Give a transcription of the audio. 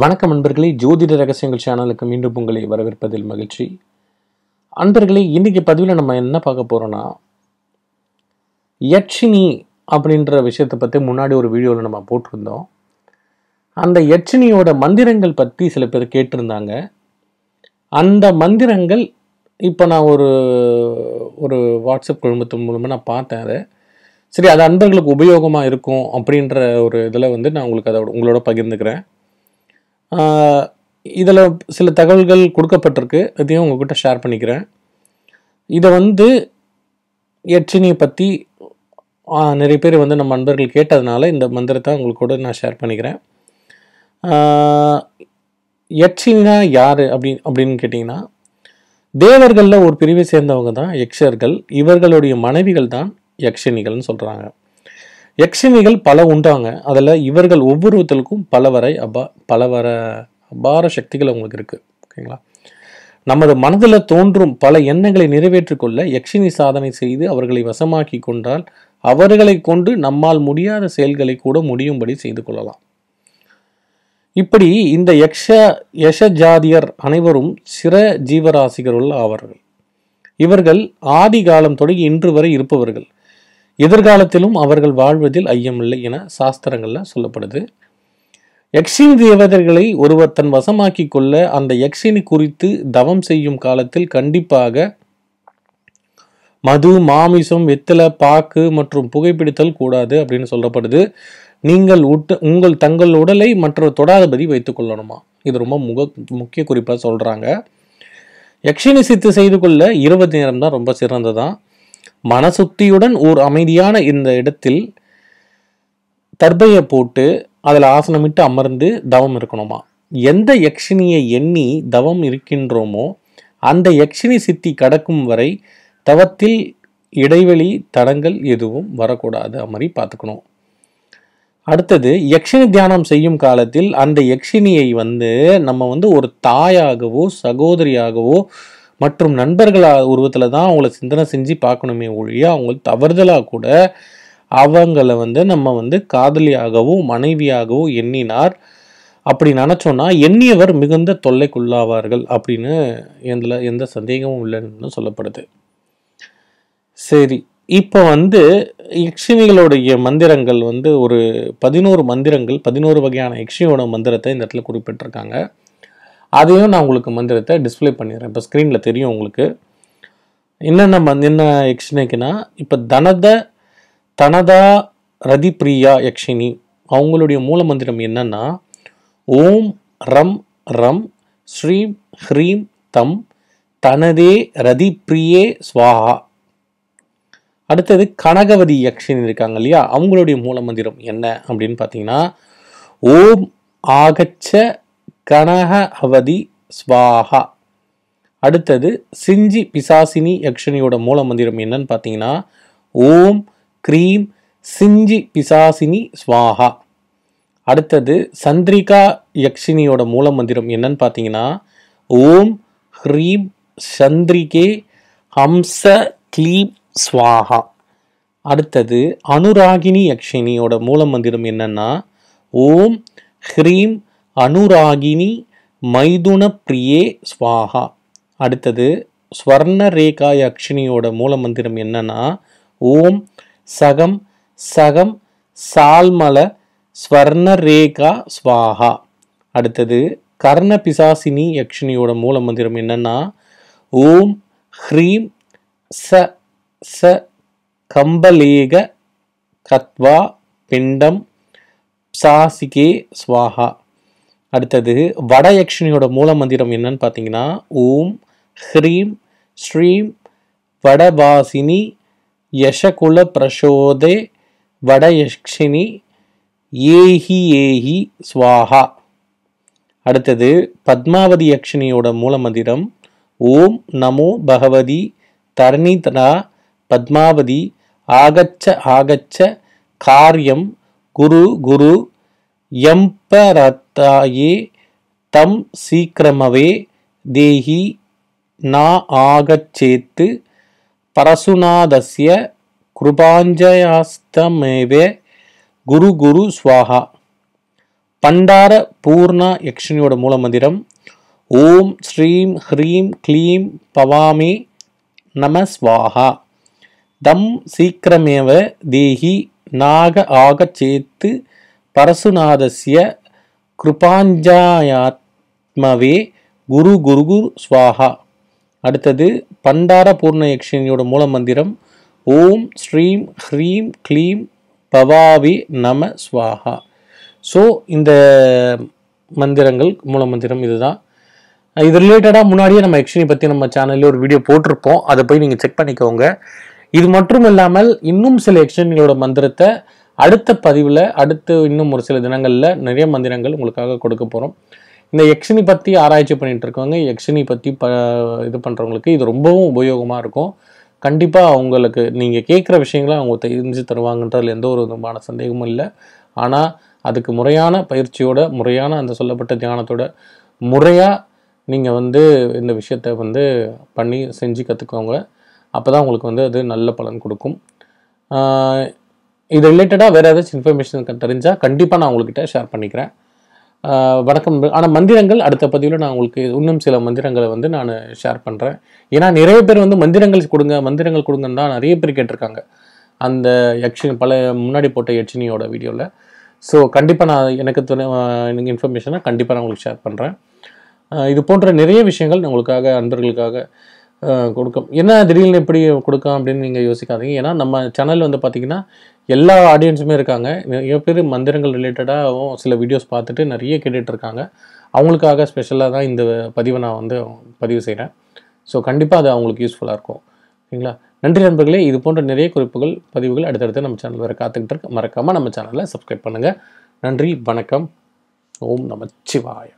வணக்கம் அன்பர்களே ஜோதிட ரகசியங்கள் சேனலுக்கு மீண்டும் உங்களை வரவேற்பதில் மகிழ்ச்சி. அன்பர்களே இன்றைக்கு பதிவில் நம்ம என்ன பார்க்க போகிறோன்னா யட்சினி அப்படின்ற விஷயத்தை பற்றி முன்னாடி ஒரு வீடியோவில் நம்ம போட்டிருந்தோம். அந்த யட்சினியோட மந்திரங்கள் பற்றி சில பேர் கேட்டிருந்தாங்க. அந்த மந்திரங்கள் இப்போ நான் ஒரு ஒரு வாட்ஸ்அப் குழுமத்தின் மூலமாக நான் பார்த்தேன் அதை. சரி அது அன்பர்களுக்கு உபயோகமாக இருக்கும் அப்படின்ற ஒரு இதில் வந்து நான் உங்களுக்கு அதை உங்களோட பகிர்ந்துக்கிறேன். இதில் சில தகவல்கள் கொடுக்கப்பட்டிருக்கு. அதையும் உங்ககிட்ட ஷேர் பண்ணிக்கிறேன். இதை வந்து யட்சினியை பற்றி நிறைய பேர் வந்து நம்ம நண்பர்கள் கேட்டதுனால இந்த மந்திரத்தை உங்களுக்கு கூட நான் ஷேர் பண்ணிக்கிறேன். யட்சினா யார் அப்படி அப்படின்னு கேட்டிங்கன்னா தேவர்களில் ஒரு பிரிவை சேர்ந்தவங்க தான் யக்ஷர்கள். இவர்களுடைய மனைவிகள் தான் யக்ஷினிகள்னு சொல்கிறாங்க யக்ஷினிகள் பல உண்டாங்க. அதில் இவர்கள் ஒவ்வொருத்தருக்கும் பல வரை அபா பல வர அபார சக்திகள் அவங்களுக்கு இருக்குது ஓகேங்களா? நமது மனதில் தோன்றும் பல எண்ணங்களை நிறைவேற்றிக் கொள்ள யக்ஷினி சாதனை செய்து அவர்களை வசமாக்கி கொண்டால் அவர்களை கொண்டு நம்மால் முடியாத செயல்களை கூட முடியும்படி செய்து கொள்ளலாம். இப்படி இந்த யக்ஷ யஷ ஜாதியர் அனைவரும் சிற ஜீவராசிகருள் ஆவார்கள். இவர்கள் ஆதி காலம் தொடங்கி இன்று வரை இருப்பவர்கள். எதிர்காலத்திலும் அவர்கள் வாழ்வதில் ஐயமில்லை என சாஸ்திரங்கள்ல சொல்லப்படுது. யக்ஷினி தேவதைகளை ஒருவர் தன் வசமாக்கி கொள்ள அந்த யக்ஷினி குறித்து தவம் செய்யும் காலத்தில் கண்டிப்பாக மது மாமிசம் வெத்தலை பாக்கு மற்றும் புகைப்பிடித்தல் கூடாது அப்படின்னு சொல்லப்படுது. நீங்கள் உட்டு உங்கள் தங்கள் உடலை மற்ற தொடாதபதி வைத்துக் கொள்ளணுமா? இது ரொம்ப முக முக்கிய குறிப்பாக சொல்கிறாங்க யக்ஷினி சித்து செய்து கொள்ள இருபது நேரம் தான் ரொம்ப சிறந்ததான் மனசுத்தியுடன் ஓர் அமைதியான இந்த இடத்தில் தர்பையை போட்டு அதில் ஆசனமிட்டு அமர்ந்து தவம் இருக்கணுமா? எந்த யக்ஷினியை எண்ணி தவம் இருக்கின்றோமோ அந்த யக்ஷினி சித்தி கடக்கும் வரை தவத்தில் இடைவெளி தடங்கள் எதுவும் வரக்கூடாது. அது மாதிரி பார்த்துக்கணும். அடுத்தது யக்ஷினி தியானம் செய்யும் காலத்தில் அந்த யக்ஷினியை வந்து நம்ம வந்து ஒரு தாயாகவோ சகோதரியாகவோ மற்றும் நண்பர்களா உருவத்தில் தான் அவங்கள சிந்தனை செஞ்சு பார்க்கணுமே ஒழிய அவங்க தவறுதலாக கூட அவங்கள வந்து நம்ம வந்து காதலியாகவோ மனைவியாகவோ எண்ணினார். அப்படி நினச்சோன்னா எண்ணியவர் மிகுந்த தொல்லைக்குள்ளாவார்கள் அப்படின்னு இதில் எந்த சந்தேகமும் இல்லைன்னு சொல்லப்படுது. சரி இப்போ வந்து யக்ஷினிகளுடைய மந்திரங்கள் வந்து ஒரு பதினோரு மந்திரங்கள் பதினோரு வகையான யக்ஷியோட மந்திரத்தை இந்த இடத்துல குறிப்பிட்டிருக்காங்க. அதையும் நான் உங்களுக்கு மந்திரத்தை டிஸ்ப்ளே பண்ணிடுறேன். இப்போ ஸ்க்ரீனில் தெரியும் உங்களுக்கு. என்னென்ன மந் என்ன யக்ஷினிக்குன்னா இப்போ தனத தனதா ரதி பிரியா யக்ஷினி அவங்களுடைய மூல மந்திரம் என்னன்னா ஓம் ரம் ரம் ஸ்ரீம் ஹ்ரீம் தம் தனதே ரதி பிரியே ஸ்வாஹா. அடுத்தது கனகவதி யக்ஷினி இருக்காங்க இல்லையா? அவங்களுடைய மூல மந்திரம் என்ன அப்படின்னு பார்த்தீங்கன்னா ஓம் ஆகச்ச கனகவதி ஸ்வாஹா அடுத்தது சிஞ்சி பிசாசினி யக்ஷனியோட மூல மந்திரம் என்னன்னு பார்த்தீங்கன்னா ஓம் க்ரீம் சிஞ்சி பிசாசினி ஸ்வாஹா அடுத்தது சந்திரிகா யக்ஷினியோட மூல மந்திரம் என்னன்னு பார்த்தீங்கன்னா ஓம் ஹ்ரீம் சந்திரிகே ஹம்ச க்ளீம் ஸ்வாஹா அடுத்தது அனுராகினி யக்ஷினியோட மூல மந்திரம் என்னன்னா ஓம் ஹ்ரீம் அனுராகினி மைதுன பிரியே ஸ்வாஹா. அடுத்தது ஸ்வர்ண ரேகா யக்ஷினியோட மூல மந்திரம் என்னன்னா ஓம் சகம் சகம் சால்மல ஸ்வர்ண ரேகா ஸ்வாஹா. அடுத்தது கர்ண பிசாசினி யக்ஷினியோட மூல மந்திரம் என்னன்னா ஓம் ஹ்ரீம் ச ச கம்பலேக கத்வா பிண்டம் சாசிகே ஸ்வாஹா. அடுத்தது வடயக்ஷினியோட மூல மந்திரம் என்னன்னு பார்த்தீங்கன்னா ஓம் ஹ்ரீம் ஸ்ரீம் வடபாசினி யசகுல பிரசோதே வடயக்ஷினி ஏஹி ஏஹி ஸ்வாஹா. அடுத்தது பத்மாவதி யக்ஷினியோட மூல மந்திரம் ஓம் நமோ பகவதி தரணிதரா பத்மாவதி ஆகச்ச ஆகச்ச காரியம் குரு குரு எம்பரத்தாயே தம் சீக்கிரமவே தேஹி நா ஆகச் சேத்து பரசுநாதஸ்ய கிருபாஞ்சயாஸ்தமேவே குரு குரு ஸ்வாகா. பண்டார பூர்ணா யக்ஷனியோட மூல மந்திரம் ஓம் ஸ்ரீம் ஹ்ரீம் க்ளீம் பவாமி நம ஸ்வாகா. தம் சீக்கிரமேவ தேஹி நாக ஆகச் சேத்து பரசுநாதஸ்ய கிருபாஞ்சாயாத்மவே குரு குரு குரு ஸ்வாஹா அடுத்தது பண்டார பூர்ண யக்ஷினியோட மூல மந்திரம் ஓம் ஸ்ரீம் ஹ்ரீம் க்ளீம் பவாவி நம ஸ்வாஹா ஸோ இந்த மந்திரங்கள் மூல மந்திரம் இதுதான். இது ரிலேட்டடாக முன்னாடியே நம்ம யக்ஷினி பற்றி நம்ம சேனல்ல ஒரு வீடியோ போட்டிருப்போம். அதை போய் நீங்கள் செக் பண்ணிக்கோங்க. இது மட்டும் இல்லாமல் இன்னும் சில யக்ஷினிகளோட மந்திரத்தை அடுத்த பதிவில் அடுத்து இன்னும் ஒரு சில தினங்களில் நிறைய மந்திரங்கள் உங்களுக்காக கொடுக்க போகிறோம் இந்த யக்ஷினி பற்றி ஆராய்ச்சி பண்ணிகிட்டு இருக்கவங்க யக்ஷினி பற்றி ப இது பண்ணுறவங்களுக்கு இது ரொம்பவும் உபயோகமாக இருக்கும். கண்டிப்பாக அவங்களுக்கு நீங்கள் கேட்குற விஷயங்களை அவங்க தெரிஞ்சு தருவாங்கன்றதுல எந்த ஒரு விதமான சந்தேகமும் இல்லை. ஆனால் அதுக்கு முறையான பயிற்சியோட முறையான அந்த சொல்லப்பட்ட தியானத்தோட முறையாக நீங்கள் வந்து இந்த விஷயத்தை வந்து பண்ணி செஞ்சு கற்றுக்கோங்க அப்போ தான் உங்களுக்கு வந்து அது நல்ல பலன் கொடுக்கும். இது ரிலேட்டடாக வேறு ஏதாச்சும் இன்ஃபர்மேஷன் தெரிஞ்சால் கண்டிப்பாக நான் உங்கள்கிட்ட ஷேர் பண்ணிக்கிறேன். வணக்கம். ஆனால் மந்திரங்கள் அடுத்த பதிவில் நான் உங்களுக்கு இன்னும் சில மந்திரங்களை வந்து நான் ஷேர் பண்ணுறேன் ஏன்னா நிறைய பேர் வந்து மந்திரங்கள் கொடுங்க மந்திரங்கள் கொடுங்கன்னு தான் நிறைய பேர் கேட்டிருக்காங்க. அந்த யக்ஷினி பல முன்னாடி போட்ட யட்சினியோட வீடியோவில் ஸோ கண்டிப்பாக நான் எனக்கு துணை எனக்கு இன்ஃபர்மேஷனை கண்டிப்பாக நான் உங்களுக்கு ஷேர் பண்ணுறேன் இது போன்ற நிறைய விஷயங்கள் உங்களுக்காக அன்பர்களுக்காக கொடுக்கும். என்ன திடீர்னு எப்படி கொடுக்கும் அப்படின்னு நீங்கள் யோசிக்காதீங்க. ஏன்னா நம்ம சேனல் வந்து பார்த்தீங்கன்னா எல்லா ஆடியன்ஸுமே இருக்காங்க. நிறைய பேர் மந்திரங்கள் ரிலேட்டடாகவும் சில வீடியோஸ் பார்த்துட்டு நிறைய கேட்டுட்டு இருக்காங்க. அவங்களுக்காக ஸ்பெஷலாக தான் இந்த பதிவை நான் வந்து பதிவு செய்கிறேன் ஸோ கண்டிப்பாக அது அவங்களுக்கு யூஸ்ஃபுல்லாக இருக்கும். சரிங்களா? நன்றி நண்பர்களே. இது போன்ற நிறைய குறிப்புகள் பதிவுகள் அடுத்தடுத்து நம்ம சேனல் வர காத்துக்கிட்டு இருக்கு. மறக்காமல் நம்ம சேனலை சப்ஸ்கிரைப் பண்ணுங்கள் நன்றி வணக்கம். ஓம் நமச்சிவாயம்.